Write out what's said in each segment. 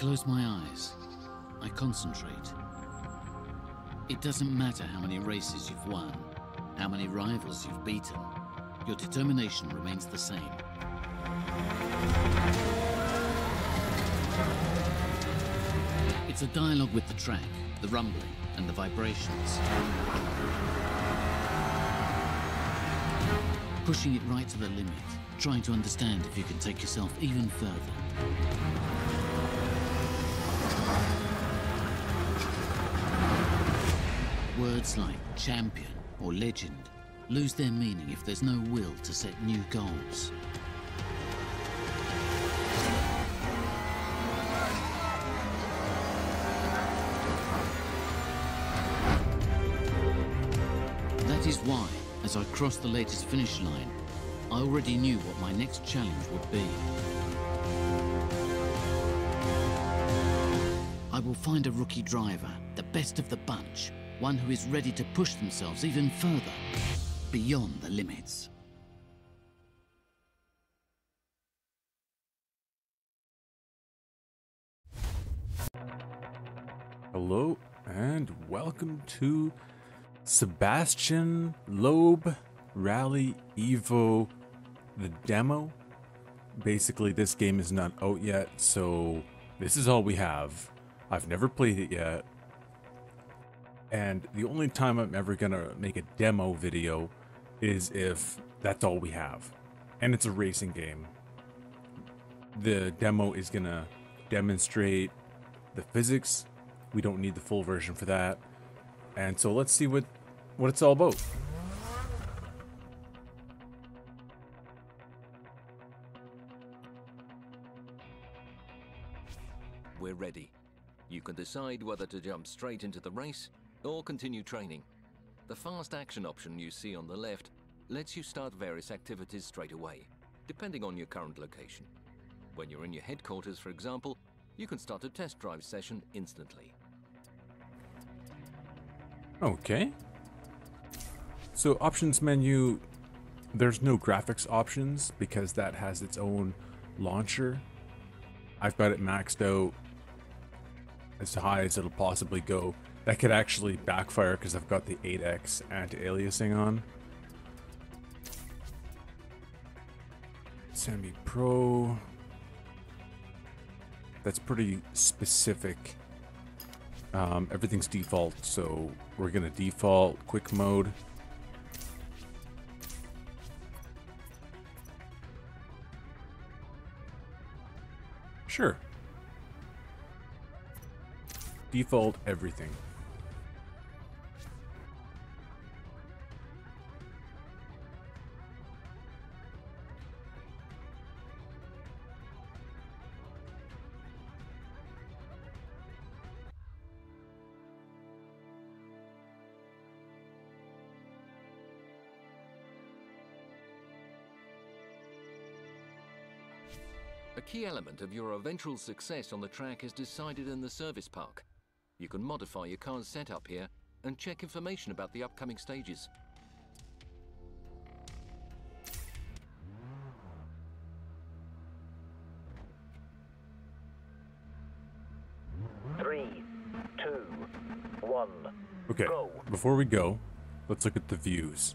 close my eyes. I concentrate. It doesn't matter how many races you've won, how many rivals you've beaten. Your determination remains the same. It's a dialogue with the track, the rumbling, and the vibrations. Pushing it right to the limit, trying to understand if you can take yourself even further. Words like champion or legend lose their meaning if there's no will to set new goals. That is why, as I crossed the latest finish line, I already knew what my next challenge would be. I will find a rookie driver, the best of the bunch, one who is ready to push themselves even further, beyond the limits. Hello and welcome to Sébastien Loeb Rally Evo, the demo. Basically, this game is not out yet, so this is all we have. I've never played it yet. And the only time I'm ever gonna make a demo video is if that's all we have. And it's a racing game. The demo is gonna demonstrate the physics. We don't need the full version for that. And so let's see what what it's all about. We're ready. You can decide whether to jump straight into the race or continue training. The fast action option you see on the left lets you start various activities straight away, depending on your current location. When you're in your headquarters, for example, you can start a test drive session instantly. Okay. So options menu, there's no graphics options because that has its own launcher. I've got it maxed out as high as it'll possibly go. That could actually backfire because I've got the 8x anti-aliasing on. Semi-pro. That's pretty specific. Um, everything's default, so we're gonna default quick mode. Sure. Default everything. Key element of your eventual success on the track is decided in the service park. You can modify your car's setup here and check information about the upcoming stages. Three, two, one. Okay, Go. before we go, let's look at the views.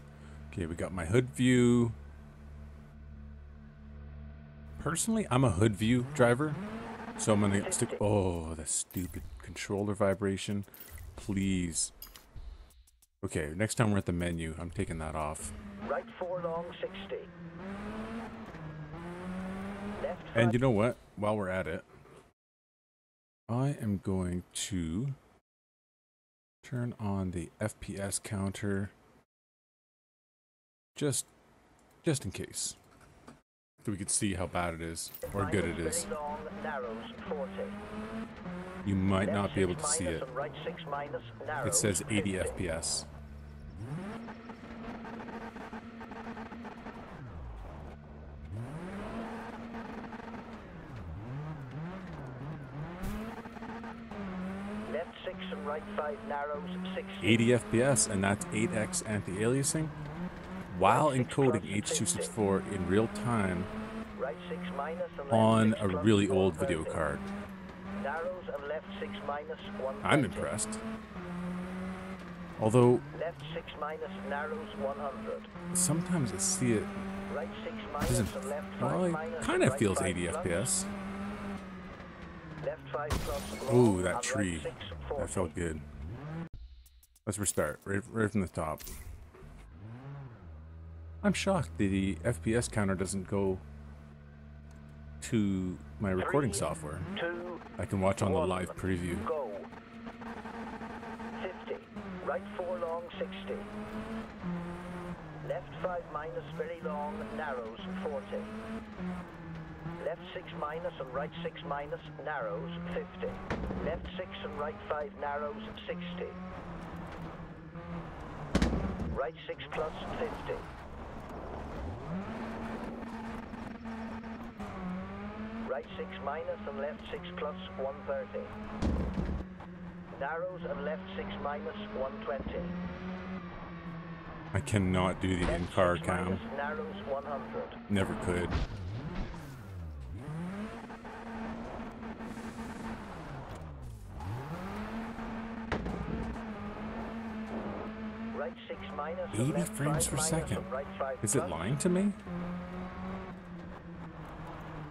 Okay, we got my hood view. Personally, I'm a hood view driver, so I'm gonna stick. Oh, the stupid controller vibration. Please. Okay, next time we're at the menu, I'm taking that off. Right four long, 60. Left And you know what? While we're at it, I am going to turn on the FPS counter just just in case. So we can see how bad it is or good it is. very long, narrows, 40. You might not be able to see it. and Right six minus, It says 80 FPS. Left six and right five narrows, 80 FPS, and that's 8x anti-aliasing while encoding H.264 in real time Right six minus and left on a really old video card. Narrows and left 6 minus 1. I'm impressed. Although Left 6 minus narrows 100. sometimes I see it Right 6 minus doesn't. and left 5 Well, it kind of feels 5 80. FPS. Left 5 plus. Ooh, that tree. That felt good. Let's restart right, right from the top. I'm shocked the FPS counter doesn't go to my recording Three, software. 2, I can watch on the live preview. Go. 50. Right 4 long 60. Left 5 minus very long narrows 40. Left 6 minus and right 6 minus narrows 50. Left 6 and right 5 narrows 60. Right 6 plus 50. Right 6 minus and left 6 plus 130. Narrows and left 6 minus 120. I cannot do the in-car cam. narrows 100. Never could. Right 6 minus 80 frames per second. and right 5 Is it lying to me?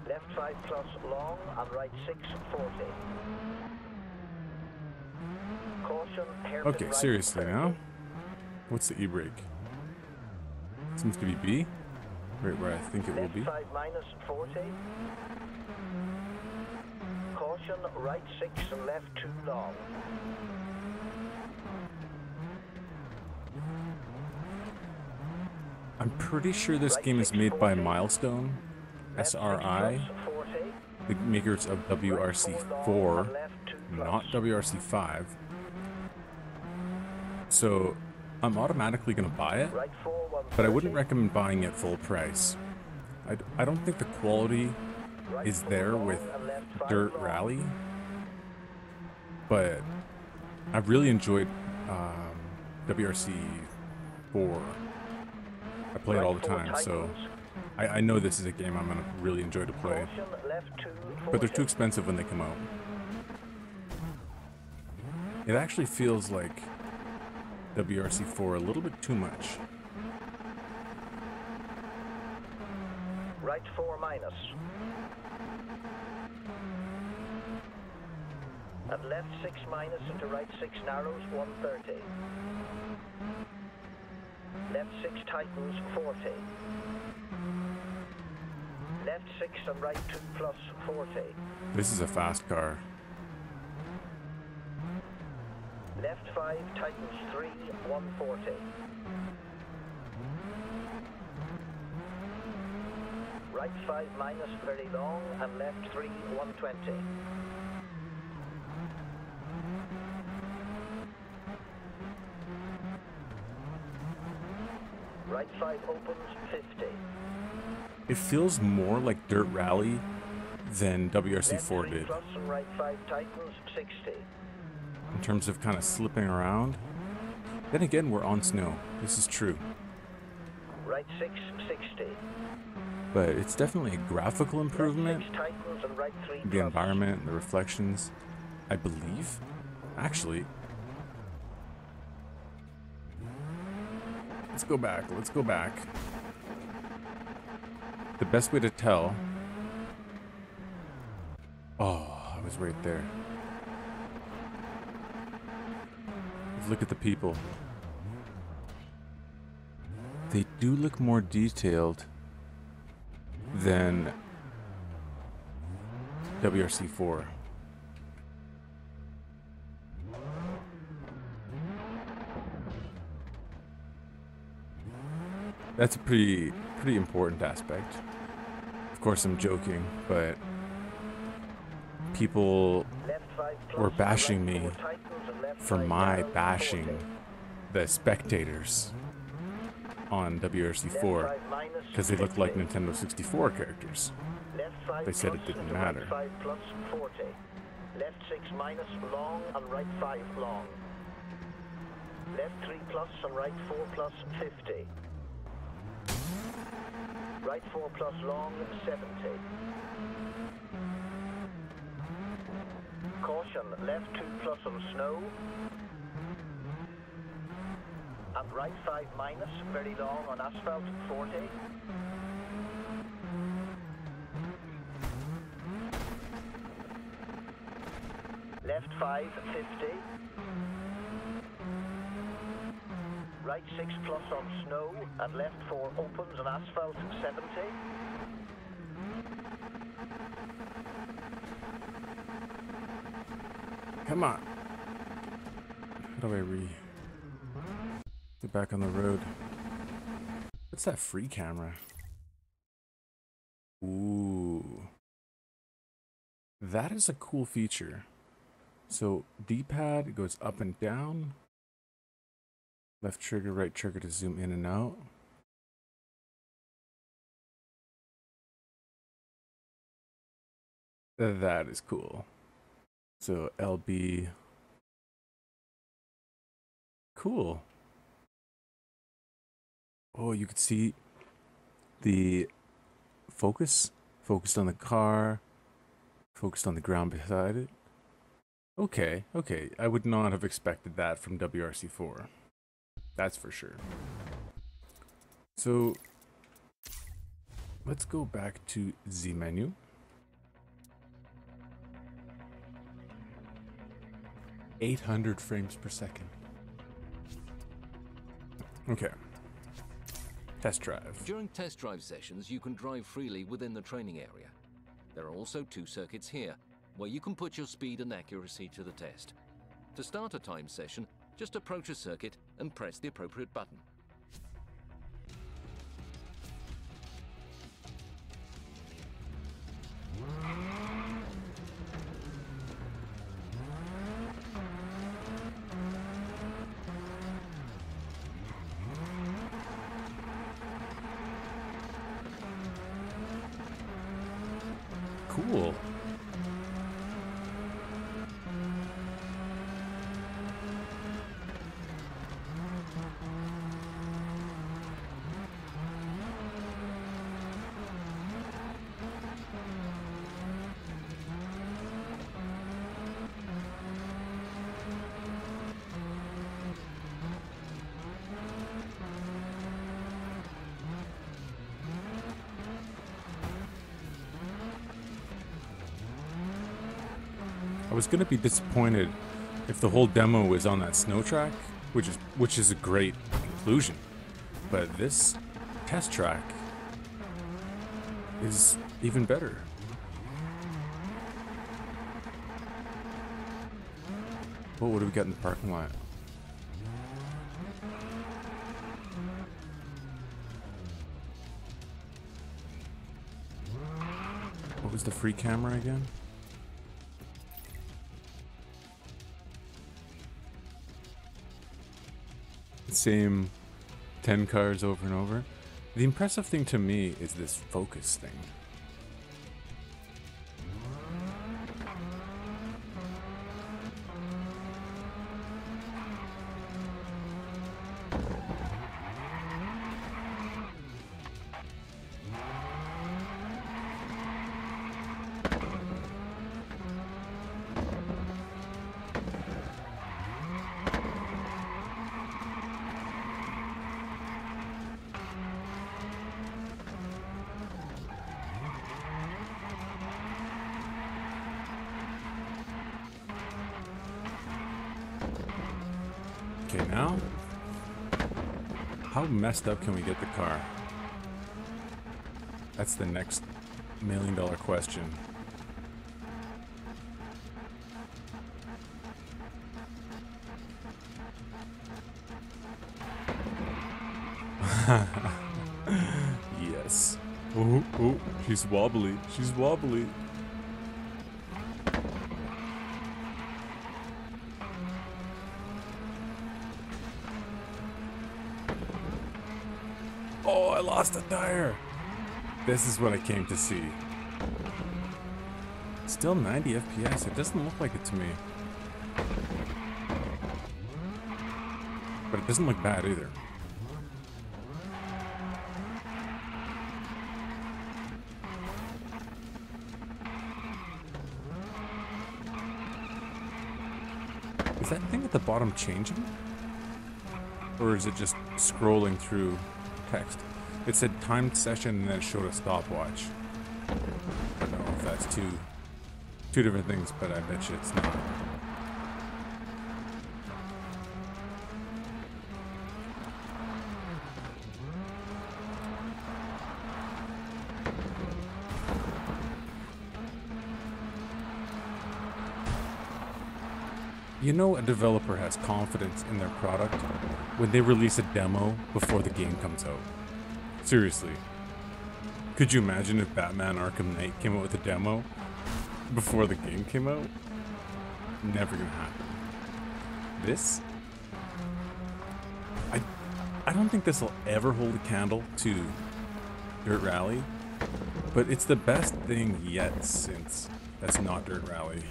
Left 5 plus long and right 6 40. Caution, Okay, right seriously 30. now? What's the e-brake? Seems to be B. Right where I think it will Left be. 5 minus 40. Caution, right 6 left 2 long. I'm pretty sure this game is made by Milestone, SRI, the makers of WRC4, four long and left 2 not. WRC5. So I'm automatically going to buy it, but I wouldn't recommend buying it full price. I, I don't think the quality is there with Dirt. Rally, but I've really enjoyed um, WRC4. I play it all the time, so. I, I know this is a game I'm gonna really enjoy to play. Caution, left 2 But they're too expensive when they come out. It actually feels like WRC4 a little bit too much. Right 4 minus. And left 6 minus into right 6 narrows 130. Left 6 tightens 40. Left 6 and right 2 plus 40. This is a fast car. Left 5 tightens 3 140. Right 5 minus very long and left 3 120. Right 5 opens 50. It feels more like Dirt Rally than WRC4 did plus right 5 tightens 60. in terms of kind of slipping around. Then again, we're on snow. This is true. Right 6 60. But it's definitely a graphical improvement. 6 tightens and right 3 The environment, the reflections, I believe. Actually, let's go back. Let's go back. The best way to tell. Oh, I was right there. Look at the people. They do look more detailed than WRC4. That's a pretty pretty important aspect. Of course, I'm joking, but people Left 5 plus were bashing me for my bashing the spectators on WRC4 because they looked like Nintendo 64 characters. They said it didn't matter. 5 plus 40. Left 6 minus long and right 5 long. Left 3 plus and right 4 plus 50. Right 4 plus long 70. Caution, left 2 plus on snow. And right 5 minus, very long on asphalt, 40. Left 5, 50. Right 6 plus on snow, and left 4 opens on asphalt, 70. Come on. How do I re... Get back on the road. What's that free camera? Ooh. That is a cool feature. So D-pad goes up and down. Left trigger, right trigger to zoom in and out. That is cool. So LB. Cool. Oh, you could see the focus focused on the car, focused on the ground beside it. Okay, okay. I would not have expected that from WRC4. That's for sure. So let's go back to the menu. Eight hundred frames per second. Okay. Test drive. During test drive sessions, you can drive freely within the training area. There are also two circuits here, where you can put your speed and accuracy to the test. To start a time session, just approach a circuit and press the appropriate button. Was gonna be disappointed if the whole demo was on that snow track, which is which is a great conclusion. But this test track is even better. What would we got in the parking lot? What was the free camera again? Same 10 cars over and over. The impressive thing to me is this focus thing. Messed up can we get the car? That's the next million dollar question. yes. Oh, oh, she's wobbly. She's wobbly. Oh, I lost a tire. This is what I came to see. Still 90 FPS. It doesn't look like it to me. But it doesn't look bad either. Is that thing at the bottom changing? Or is it just scrolling through text? It said timed session and then it showed a stopwatch. I don't know if that's two two different things, but I bet you it's not. You know a developer has confidence in their product when they release a demo before the game comes out. Seriously. Could you imagine if Batman Arkham Knight came out with a demo before the game came out? Never gonna happen. This? I I don't think this will ever hold a candle to Dirt Rally, but it's the best thing yet since that's not Dirt Rally.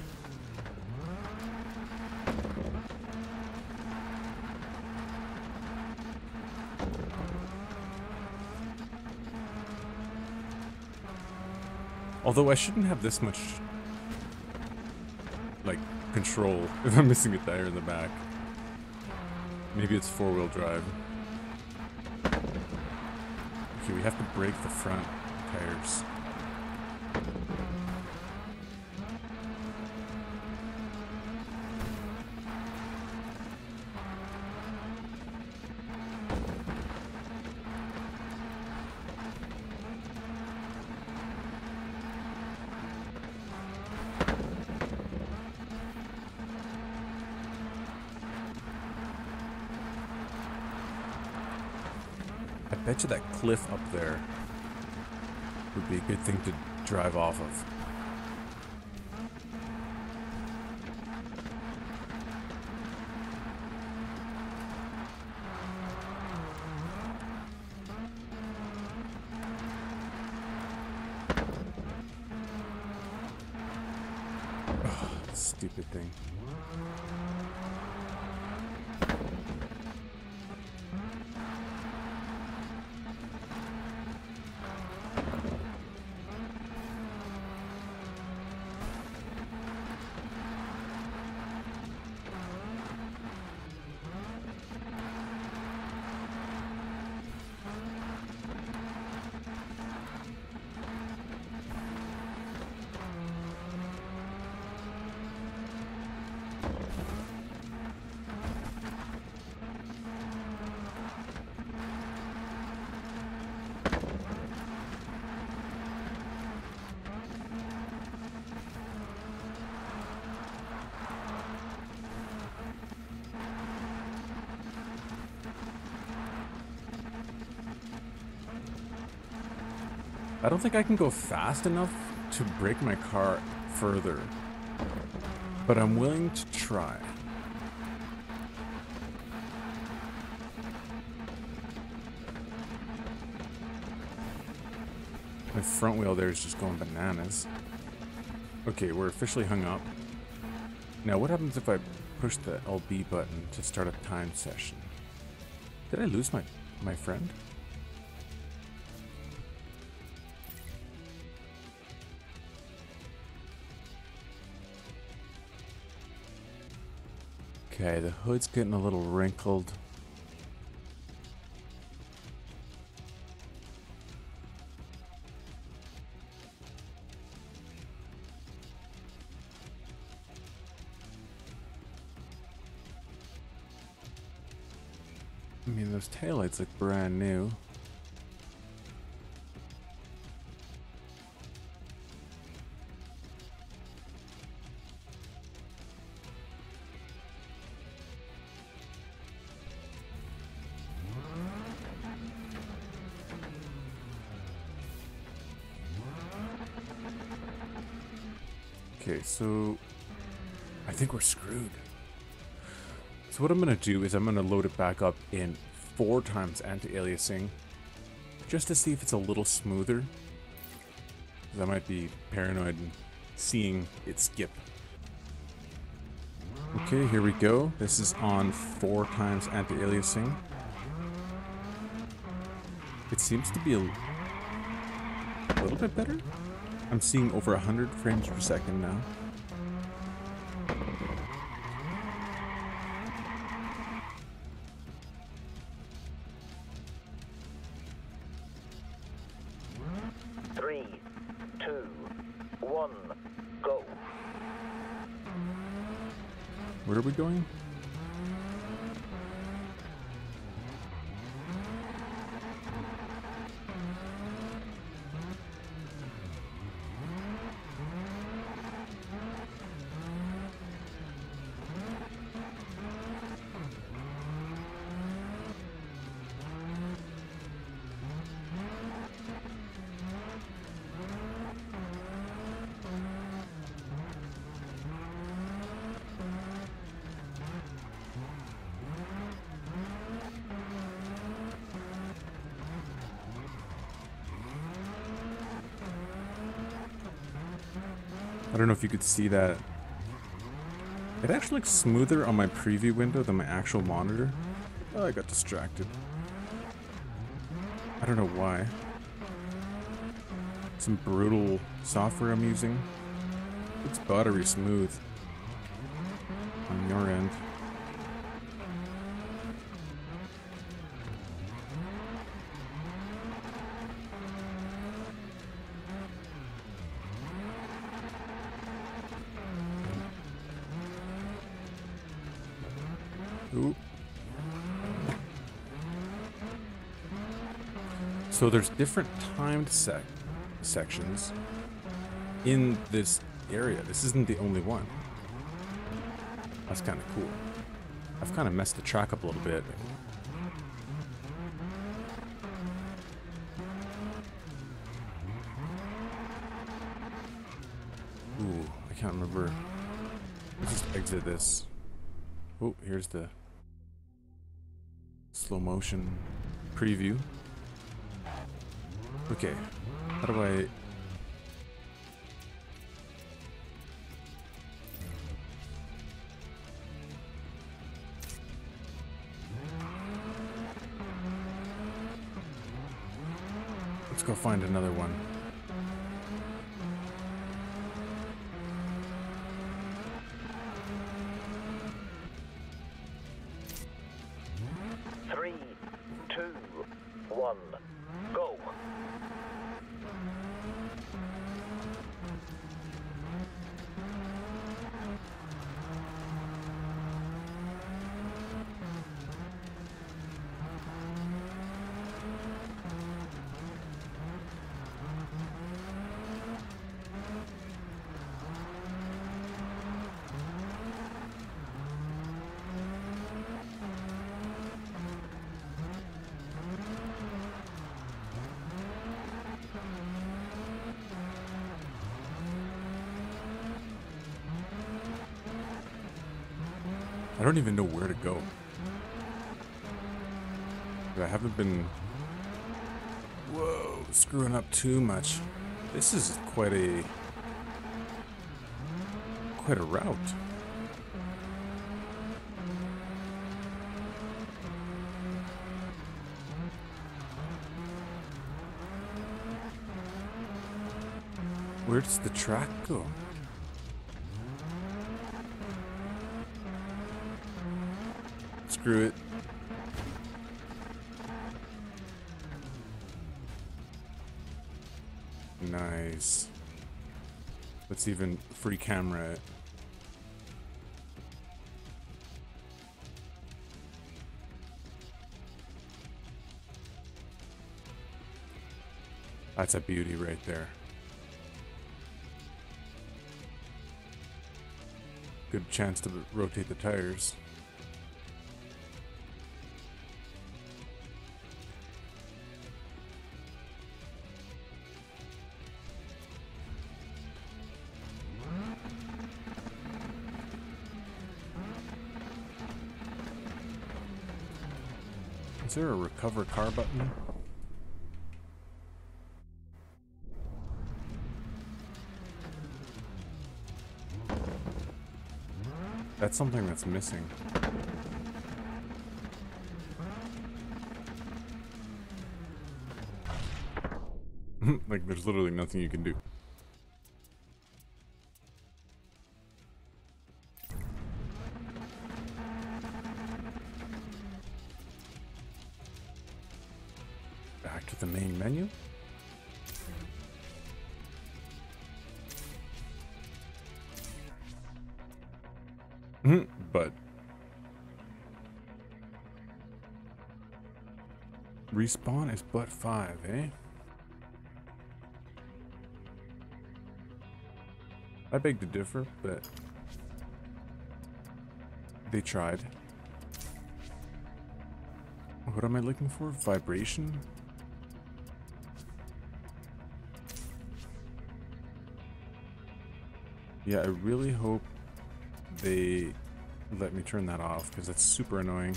Although I shouldn't have this much, like, control if I'm missing a tire in the back. Maybe it's four-wheel drive. Okay, we have to break the front tires. Bet you that cliff up there would be a good thing to drive off of. Ugh, stupid thing. I don't think I can go fast enough to break my car further. But I'm willing to try. My front wheel there is just going bananas. Okay, we're officially hung up. Now, what happens if I push the LB button to start a time session? Did I lose my, my friend? Okay, the hood's getting a little wrinkled. I mean, those taillights look brand new. So I think we're screwed. So what I'm gonna do is I'm gonna load it back up in four times anti-aliasing, just to see if it's a little smoother. I might be paranoid seeing it skip. Okay, here we go. This is on four times anti-aliasing. It seems to be a, a little bit better. I'm seeing over 100 frames per second now. Could see that. It actually looks smoother on my preview window than my actual monitor. Oh, I got distracted. I don't know why. Some brutal software I'm using. It's buttery smooth So there's different timed sec sections in this area. This isn't the only one. That's kind of cool. I've kind of messed the track up a little bit. Ooh, I can't remember. Let's just exit this. Oh, here's the slow motion preview. Okay, how do I... Let's go find another one. Three, two, one, go. I don't even know where to go. I haven't been... Whoa, screwing up too much. This is quite a... Quite a route. Where does the track go? Screw it. Nice. Let's even free camera it. That's a beauty right there. Good chance to rotate the tires. Is there a recover car button? That's something that's missing. like, there's literally nothing you can do. To the main menu. Mhm, but respawn is but five, eh? I beg to differ, but they tried. What am I looking for? Vibration? Yeah, I really hope they let me turn that off because that's super annoying.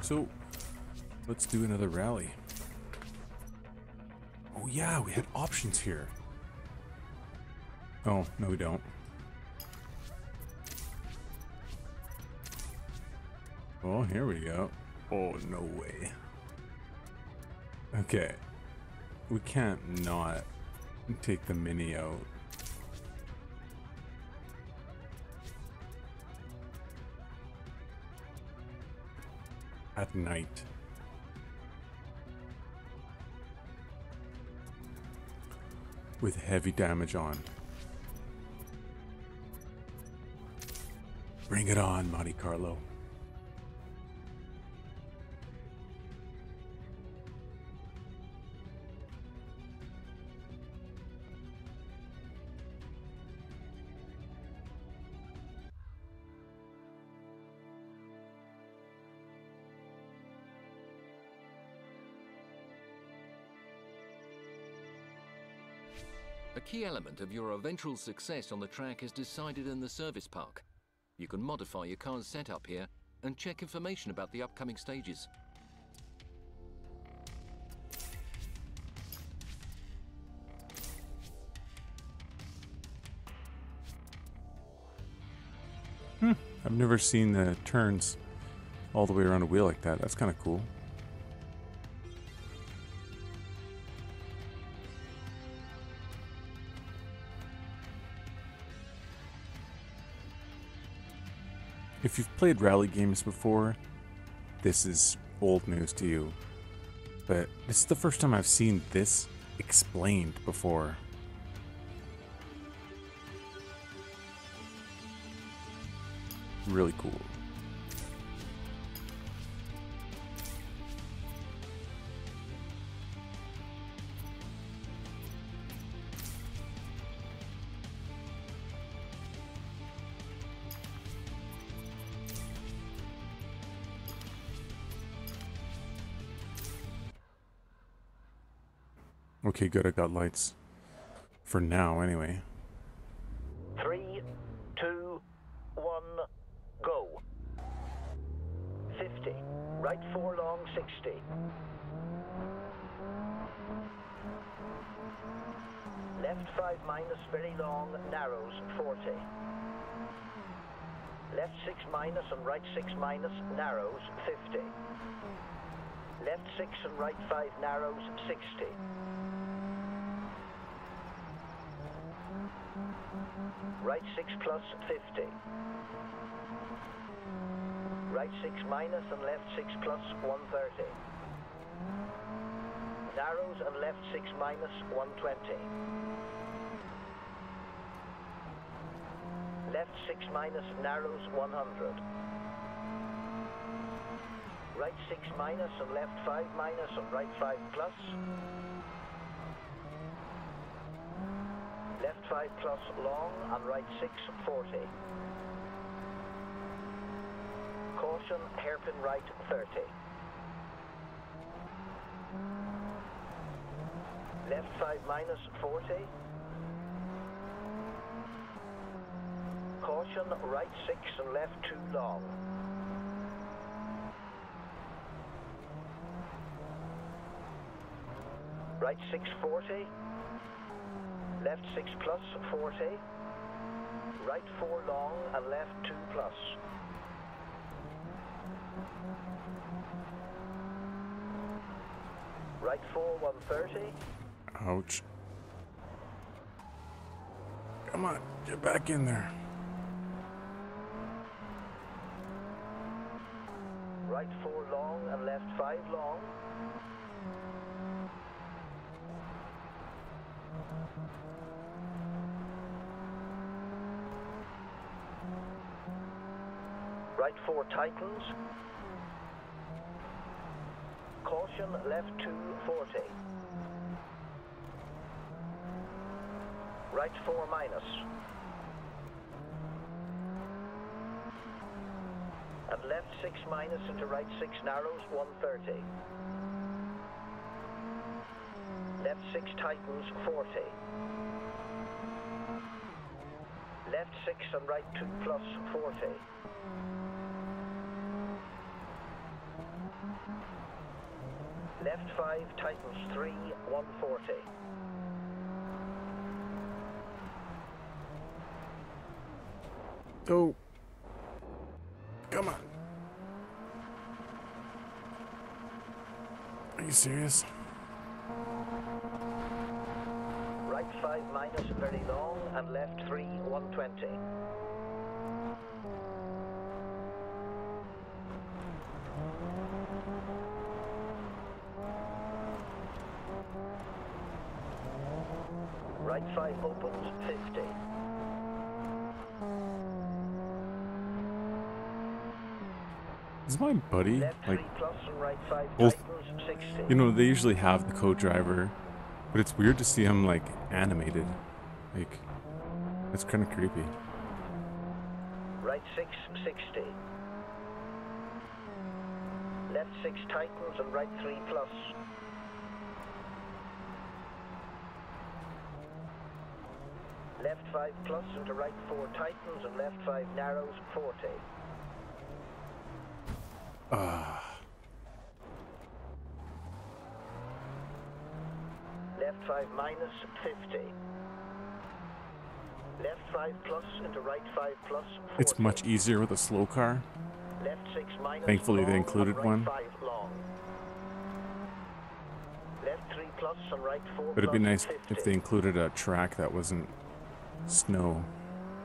So, let's do another rally. Oh yeah, we had options here. Oh, no we don't. Oh, here we go. Oh, no way. Okay. We can't not take the mini out. At night. With heavy damage on. Bring it on, Monte Carlo. Key element of your eventual success on the track is decided in the service park. You can modify your car's setup here and check information about the upcoming stages. Hmm. I've never seen the turns all the way around a wheel like that. That's kind of cool. If you've played rally games before, this is old news to you. But this is the first time I've seen this explained before. Really cool. Okay, good. I got lights. For now, anyway. Three, two, one, go. 50. Right four long, 60. Left five minus, very long, narrows, 40. Left six minus and right six minus, narrows, 50. Left six and right five narrows, 60. Right 6 plus 50. Right 6 minus and left 6 plus 130. Narrows and left 6 minus 120. Left 6 minus narrows 100. Right 6 minus and left 5 minus and right 5 plus. Left 5 plus long and right 6, 40. Caution, hairpin right, 30. Left 5 minus, 40. Caution, right 6 and left 2 long. Right 6, 40. Left 6 plus, 40. Right 4 long and left 2 plus. Right 4, 130. Ouch. Come on, get back in there. Right 4 long and left 5 long. Right four tightens. Caution left two forty. Right four minus. And left six minus into right six narrows, 130. Left six tightens 40. Left six and right two plus, 40. Left five tightens three, 140. Go. Come on. Are you serious? Right 5 minus very long and left 3 120. Right 5 opens 50. Is my buddy like 3 plus right both- you know they usually have the co-driver, but it's weird to see him like animated. Like it's kind of creepy. Right 6, 60. Left 6 tightens and right 3 plus. Left 5 plus into right 4 tightens and left 5 narrows 40. Ah, Left 5 minus 50. Left 5 plus into right 5 plus 40. it's much easier with a slow car. Left 6 minus Thankfully, they included right one. 5 long. Left 3 plus and right 4 But it'd be nice 50. if they included a track that wasn't snow.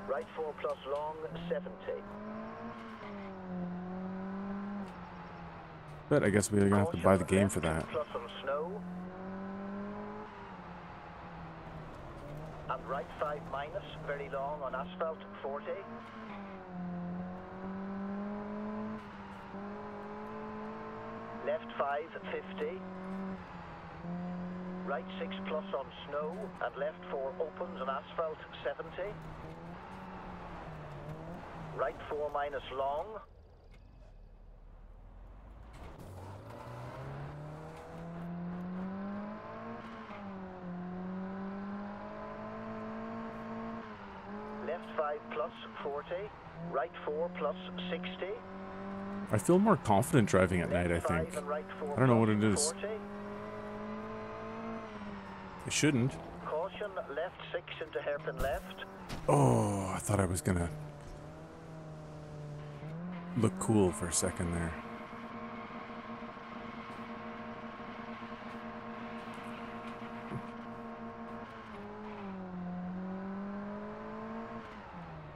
Right 4 plus long 70. But I guess we're gonna have to buy the game for that. On right 5 minus, very long on asphalt 40. Left 5 50. Right 6 plus on snow and left 4 opens on asphalt 70. Right 4 minus long. Left 5 plus 40. Right 4 plus 60. I feel more confident driving at night. I think right I don't know what it is. 40. I shouldn't. Caution, left 6 into hairpin left. Oh, I thought I was gonna look cool for a second there.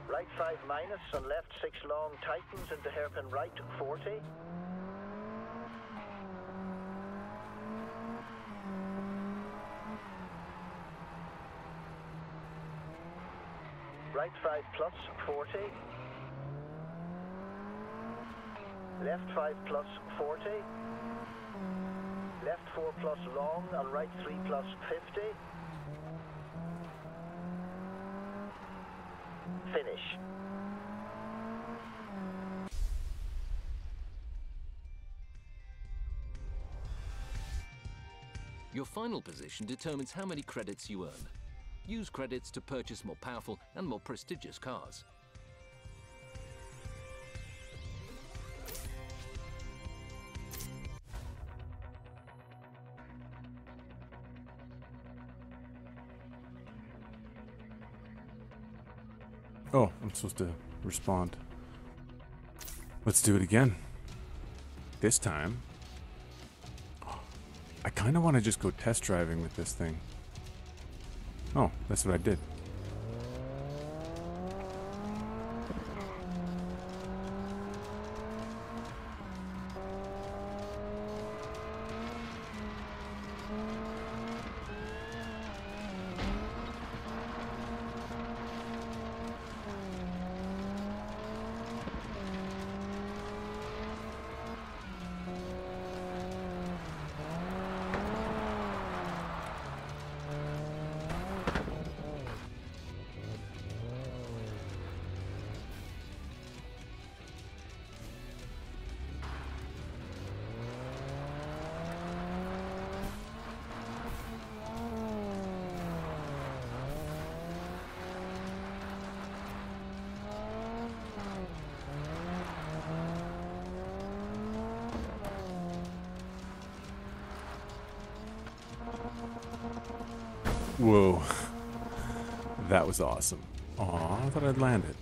Right 5 minus and left 6 long tightens into hairpin right 40. Right 5 plus 40. Left 5 plus 40. Left 4 plus long and right 3 plus 50. Final position determines how many credits you earn. Use credits to purchase more powerful and more prestigious cars. Oh, I'm supposed to respond. Let's do it again. This time, I kind of want to just go test driving with this thing. Oh, that's what I did. Whoa. That was awesome. Aw, I thought I'd land it.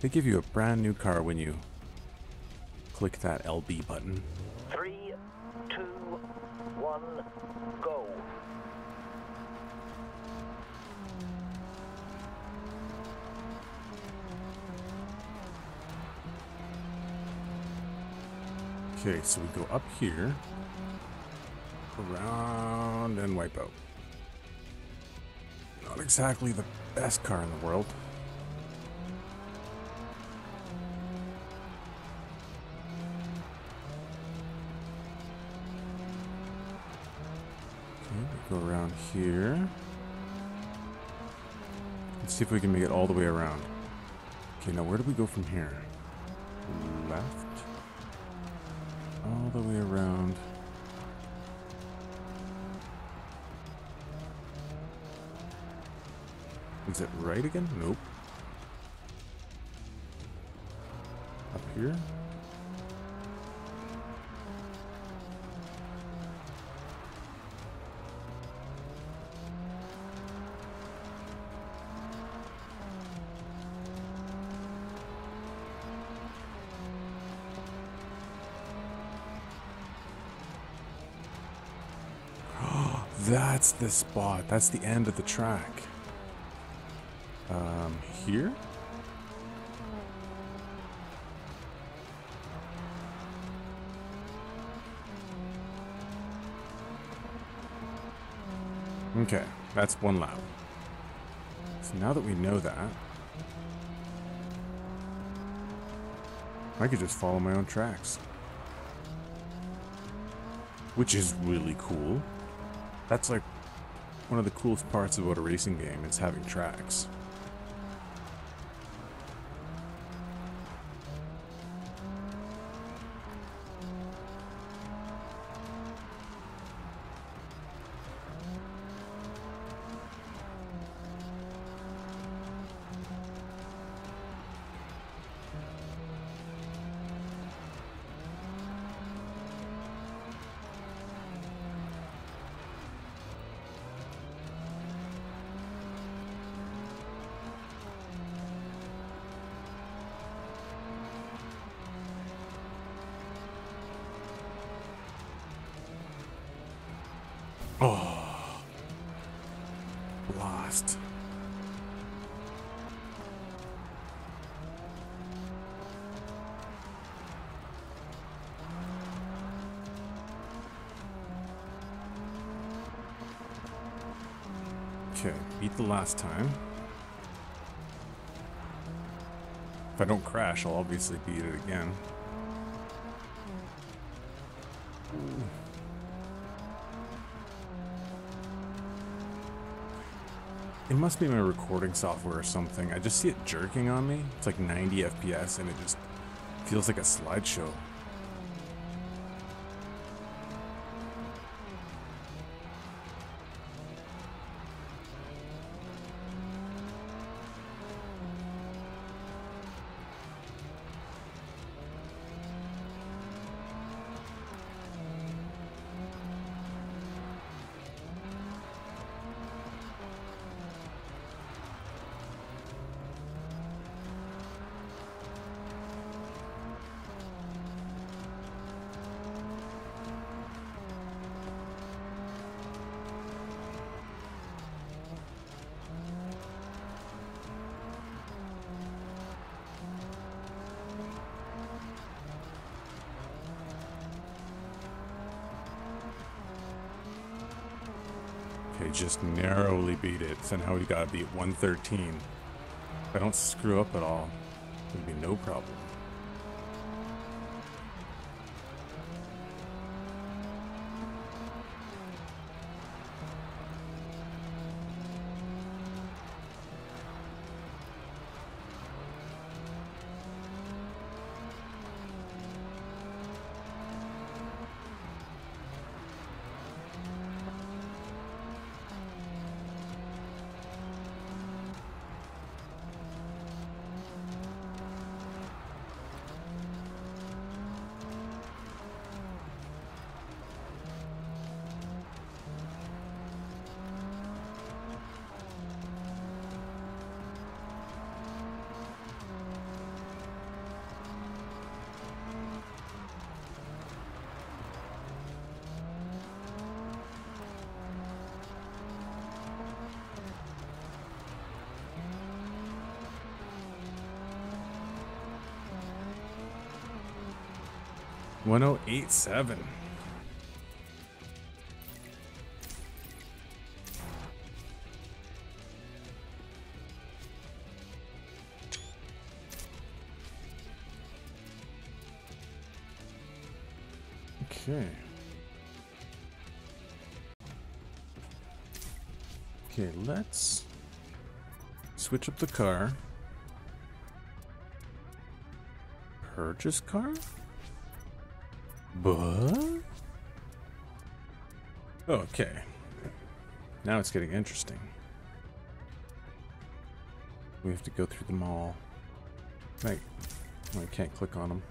They give you a brand new car when you click that LB button. Three, two, one, go. Okay, so we go up here, around, and wipe out. Exactly the best car in the world. Okay, we go around here. Let's see if we can make it all the way around. Okay, now where do we go from here? Left? All the way around. Is it right again? Nope. Up here? That's the spot. That's the end of the track. Um, here? Okay, that's one lap. So now that we know that, I could just follow my own tracks. Which is really cool. That's like one of the coolest parts about a racing game is having tracks. Beat the last time. If I don't crash, I'll obviously beat it again. Ooh. It must be my recording software or something. I just see it jerking on me. It's like 90 FPS and it just feels like a slideshow. Just narrowly beat it. So now we gotta beat 113. If I don't screw up at all, it would be no problem. 1087. Okay. Okay, let's switch up the car. Purchase car? Okay. Now it's getting interesting. We have to go through them all. Right. I can't click on them.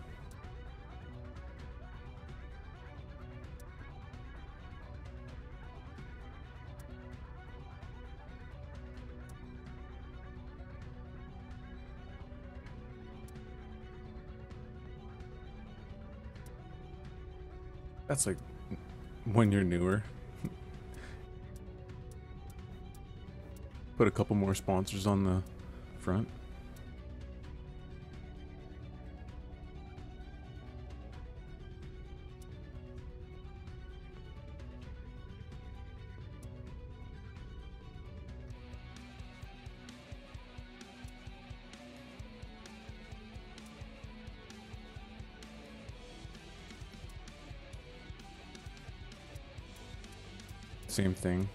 That's like when you're newer. Put a couple more sponsors on the front. Same thing.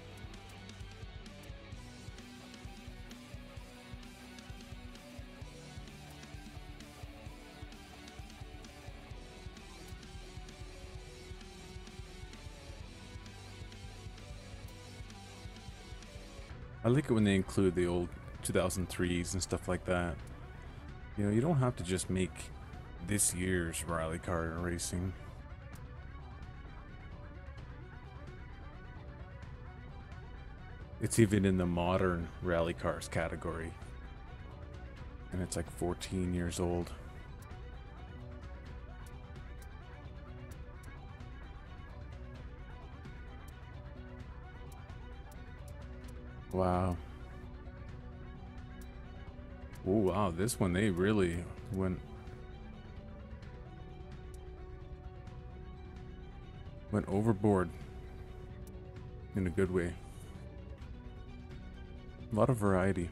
I like it when they include the old 2003s and stuff like that. You know, you don't have to just make this year's rally car racing. It's even in the modern rally cars category. And it's like 14 years old. Wow. Oh wow, this one they really went went overboard in a good way. A lot of variety.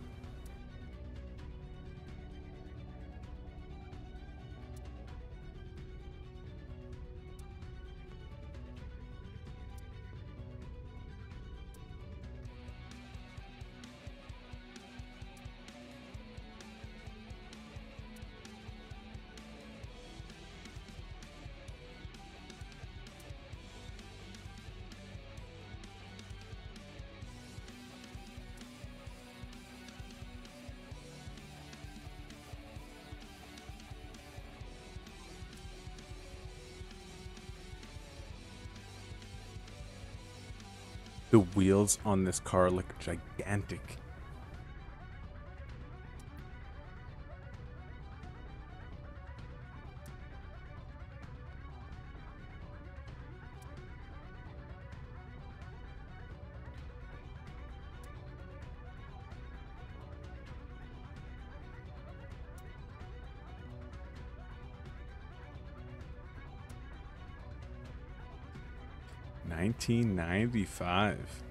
The wheels on this car look gigantic. Nineteen ninety five.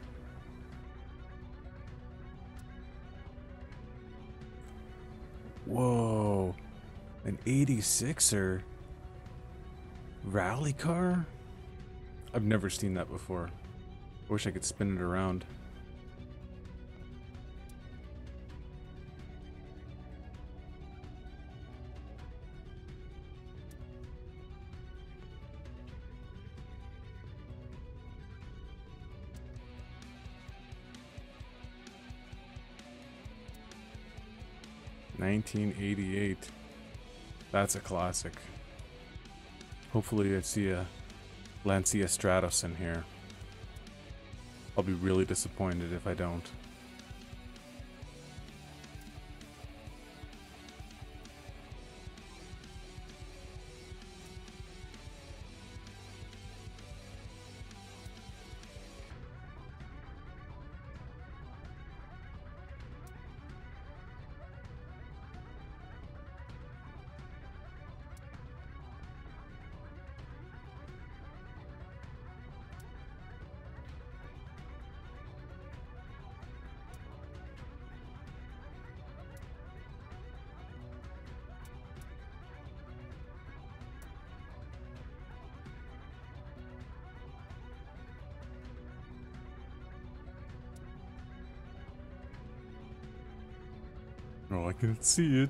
Whoa. An 86er rally car? I've never seen that before. I wish I could spin it around. Nineteen eighty eight. That's a classic. Hopefully I see a Lancia Stratos in here. I'll be really disappointed if I don't. Oh, I can see it.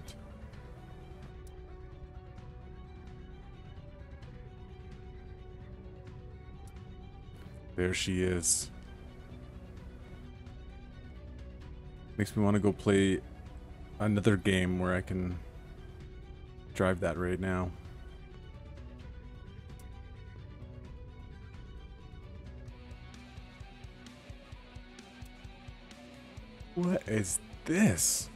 There she is. Makes me want to go play another game where I can drive that right now. What is this?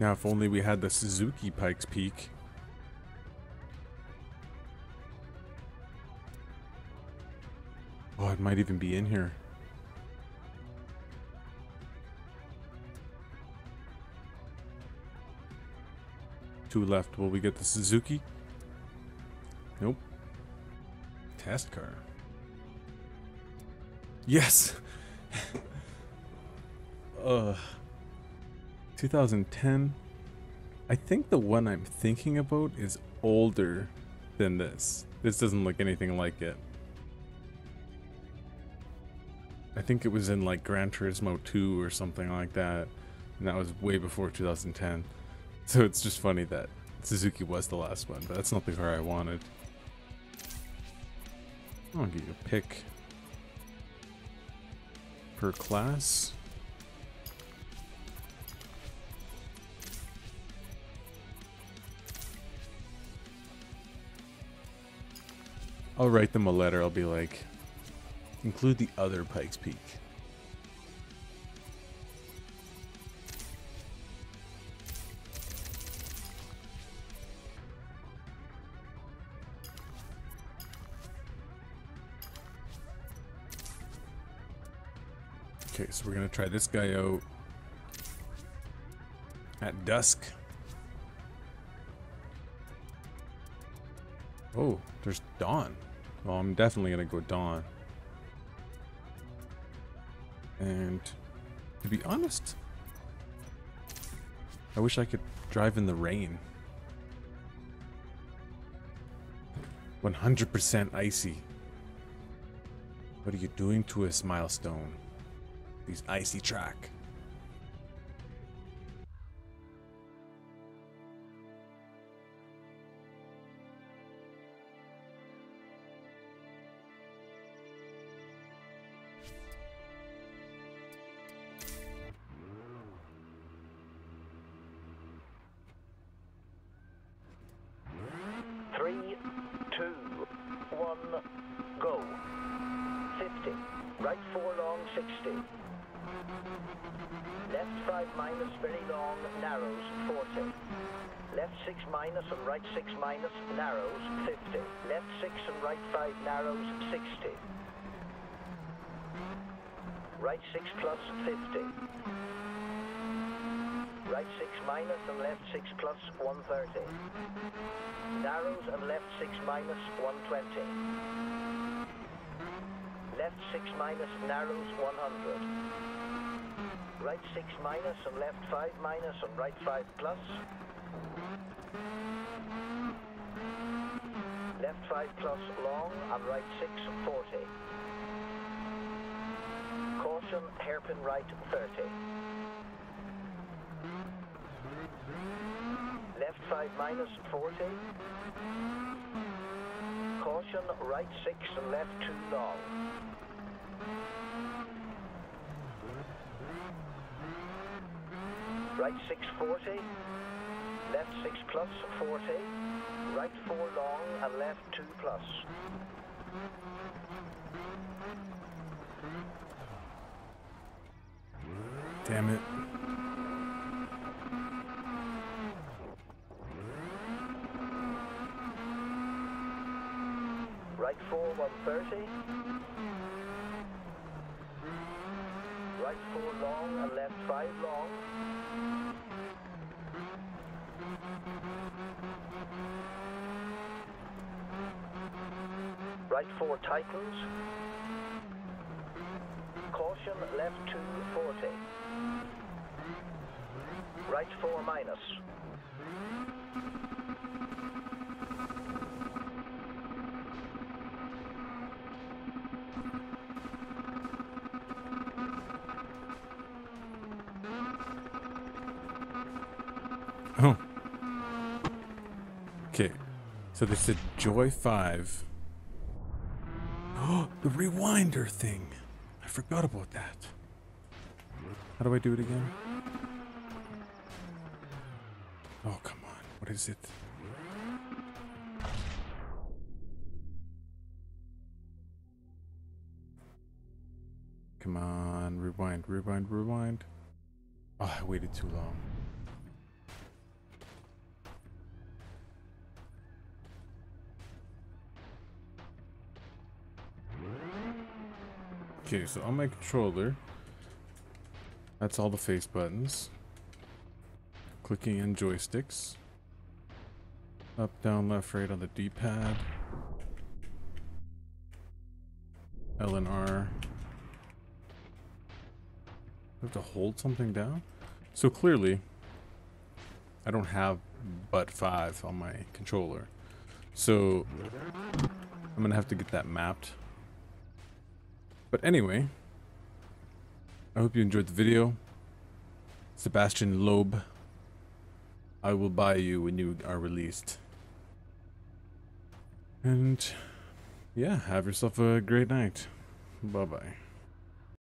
Now, if only we had the Suzuki Pikes Peak. Oh, it might even be in here. Two left. Will we get the Suzuki? Nope. Test car. Yes! Ugh. 2010. I think the one I'm thinking about is older than this. This doesn't look anything like it. I think it was in like Gran Turismo 2 or something like that. And that was way before 2010. So it's just funny that Suzuki was the last one, but that's not the car I wanted. I'll give you a pick per class. I'll write them a letter. I'll be like, include the other Pikes Peak. Okay, so we're gonna try this guy out at dusk. Oh, there's dawn. Well, I'm definitely gonna go Dawn. And to be honest, I wish I could drive in the rain. 100% icy. What are you doing to us, Milestone? These icy track. Right 6 plus 50. Right 6 minus and left 6 plus 130. Narrows and left 6 minus 120. Left 6 minus narrows 100. Right 6 minus and left 5 minus and right 5 plus. Left 5 plus long and right 6 40 caution, hairpin right 30. Left 5 minus 40. Caution, right 6 and left 2 long. Right 6 40. Left 6 plus 40. Right 4 long and left 2 plus. Damn it. Right 4, 130. right 4 long and left 5 long. Right 4 tightens. Caution left 240. Right 4 minus. Oh. Okay. So they said Joy 5. The rewinder thing. I forgot about that. How do I do it again? Oh, come on. What is it? Come on, rewind, rewind, rewind. Oh, I waited too long. Okay, so on my controller, that's all the face buttons. Clicking in joysticks. Up, down, left, right on the D-pad. L and R. I have to hold something down? So clearly, I don't have butt 5 on my controller. So, I'm gonna have to get that mapped. But anyway, I hope you enjoyed the video. Sébastien Loeb. I will buy you when you are released. And yeah, have yourself a great night. Bye bye.